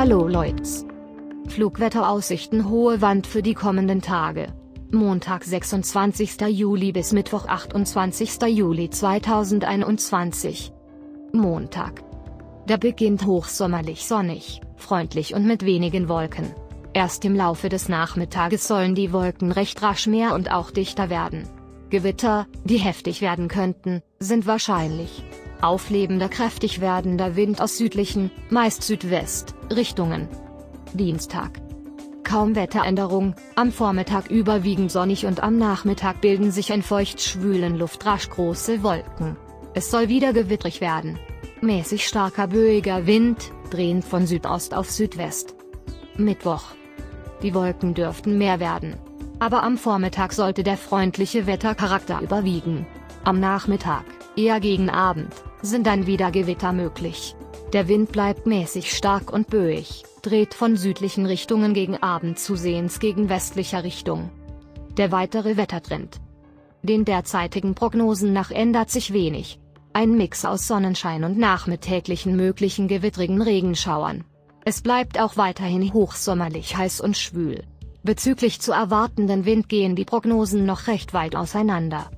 Hallo Leute. Flugwetteraussichten Hohe Wand für die kommenden Tage. Montag 26. Juli bis Mittwoch 28. Juli 2021. Montag. Der beginnt hochsommerlich sonnig, freundlich und mit wenigen Wolken. Erst im Laufe des Nachmittages sollen die Wolken recht rasch mehr und auch dichter werden. Gewitter, die heftig werden könnten, sind wahrscheinlich. Auflebender kräftig werdender Wind aus südlichen, meist Südwest, Richtungen. Dienstag. Kaum Wetteränderung, am Vormittag überwiegend sonnig und am Nachmittag bilden sich in feucht-schwülen Luft rasch große Wolken. Es soll wieder gewittrig werden. Mäßig starker böiger Wind, drehend von Südost auf Südwest. Mittwoch. Die Wolken dürften mehr werden. Aber am Vormittag sollte der freundliche Wettercharakter überwiegen. Am Nachmittag, eher gegen Abend, sind dann wieder Gewitter möglich. Der Wind bleibt mäßig stark und böig, dreht von südlichen Richtungen gegen Abend zusehends gegen westlicher Richtung. Der weitere Wettertrend. Den derzeitigen Prognosen nach ändert sich wenig. Ein Mix aus Sonnenschein und nachmittäglichen möglichen gewittrigen Regenschauern. Es bleibt auch weiterhin hochsommerlich heiß und schwül. Bezüglich zu erwartenden Wind gehen die Prognosen noch recht weit auseinander.